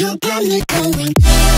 You're probably going.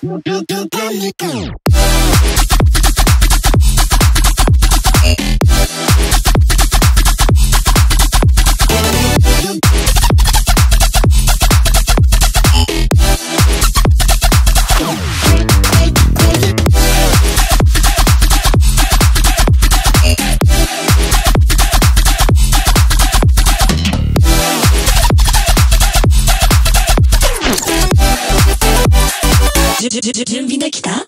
Dale, dale, dale, 準備できた？